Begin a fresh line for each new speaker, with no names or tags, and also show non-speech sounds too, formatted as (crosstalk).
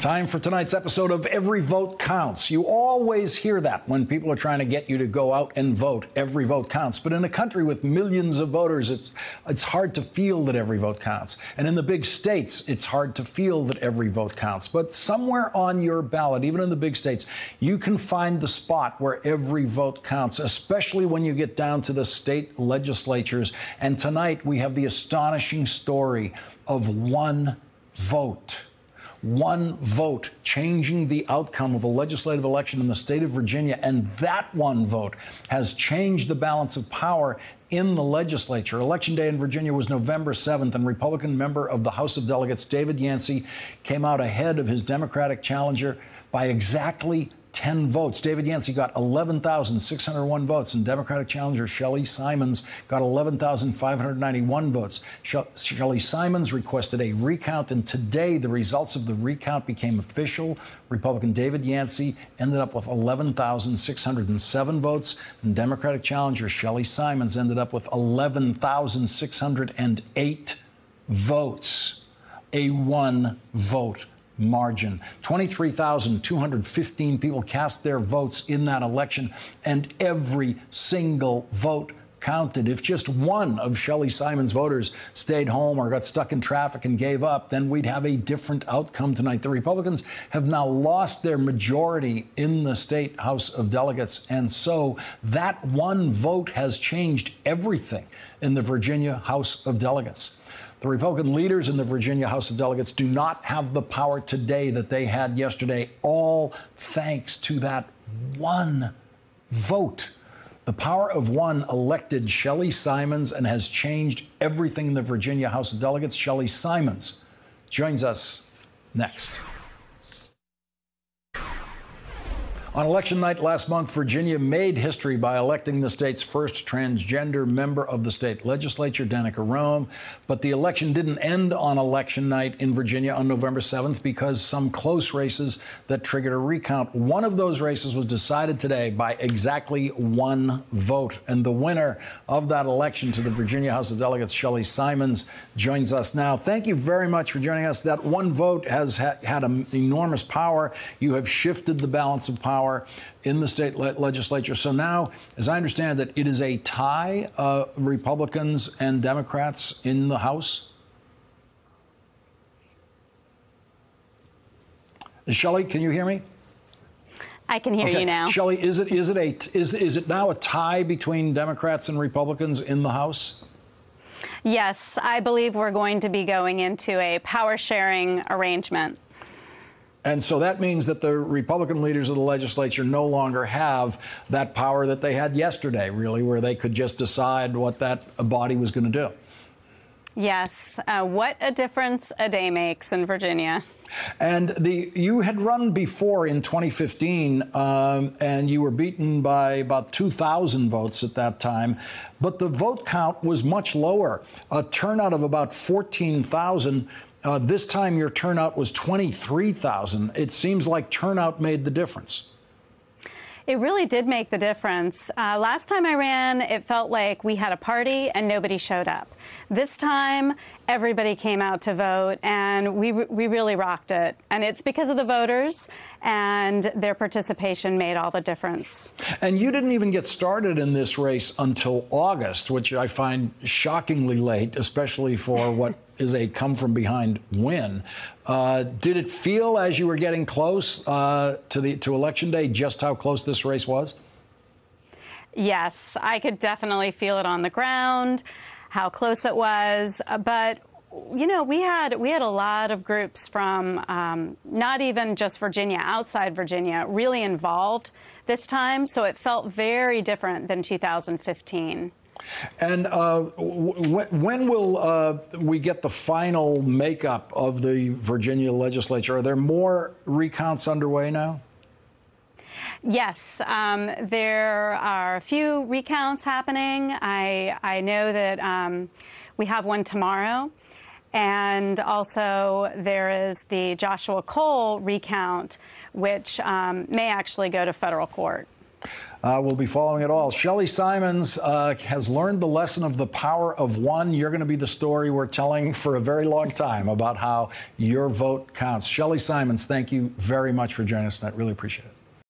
Time for tonight's episode of Every Vote Counts. You always hear that when people are trying to get you to go out and vote. Every vote counts. But in a country with millions of voters, it's, it's hard to feel that every vote counts. And in the big states, it's hard to feel that every vote counts. But somewhere on your ballot, even in the big states, you can find the spot where every vote counts, especially when you get down to the state legislatures. And tonight, we have the astonishing story of one vote one vote changing the outcome of a legislative election in the state of Virginia. And that one vote has changed the balance of power in the legislature. Election day in Virginia was November 7th, and Republican member of the House of Delegates, David Yancey, came out ahead of his Democratic challenger by exactly 10 votes. David Yancey got 11,601 votes, and Democratic challenger Shelly Simonds got 11,591 votes. Shelly Simonds requested a recount, and today the results of the recount became official. Republican David Yancey ended up with 11,607 votes, and Democratic challenger Shelly Simonds ended up with 11,608 votes. A one vote margin. 23,215 people cast their votes in that election, and every single vote counted. If just one of Shelly Simonds' voters stayed home or got stuck in traffic and gave up, then we'd have a different outcome tonight. The Republicans have now lost their majority in the state House of Delegates, and so that one vote has changed everything in the Virginia House of Delegates. The Republican leaders in the Virginia House of Delegates do not have the power today that they had yesterday, all thanks to that one vote. The power of one elected Shelly Simonds and has changed everything in the Virginia House of Delegates. Shelly Simonds joins us next. On election night last month, Virginia made history by electing the state's first transgender member of the state legislature, Danica Roem. But the election didn't end on election night in Virginia on November 7th because some close races that triggered a recount. One of those races was decided today by exactly one vote. And the winner of that election to the Virginia House of Delegates, Shelly Simonds, joins us now. Thank you very much for joining us. That one vote has ha- had an enormous power. You have shifted the balance of power power in the state le- legislature. So now, as I understand that, it is a tie, uh, Republicans and Democrats in the House. Shelly, can you hear me?
I can hear okay. you now.
Shelly, is it is it a is is it now a tie between Democrats and Republicans in the House?
Yes, I believe we're going to be going into a power sharing arrangement.
And so that means that the Republican leaders of the legislature no longer have that power that they had yesterday, really, where they could just decide what that body was going to do.
Yes. Uh, what a difference a day makes in Virginia.
And the you had run before in 2015, um, and you were beaten by about 2,000 votes at that time. But the vote count was much lower, a turnout of about 14,000. Uh, this time your turnout was 23,000. It seems like turnout made the difference.
It really did make the difference. Uh, last time I ran, it felt like we had a party and nobody showed up. This time, everybody came out to vote, and we, we really rocked it. And it's because of the voters, and their participation made all the difference.
And you didn't even get started in this race until August, which I find shockingly late, especially for what (laughs) is a come from behind win. Uh, did it feel as you were getting close uh, to the to election day just how close this race was?
Yes, I could definitely feel it on the ground, how close it was. Uh, but you know, we had we had a lot of groups from um, not even just Virginia, outside Virginia, really involved this time. So it felt very different than 2015.
And uh, when will uh, we get the final makeup of the Virginia legislature? Are there more recounts underway now?
Yes, um, there are a few recounts happening. I, I know that um, we have one tomorrow. And also, there is the Joshua Cole recount, which um, may actually go to federal court.
Uh, we'll be following it all. Shelly Simonds uh, has learned the lesson of the power of one. You're going to be the story we're telling for a very long time about how your vote counts. Shelly Simonds, thank you very much for joining us tonight. Really appreciate it.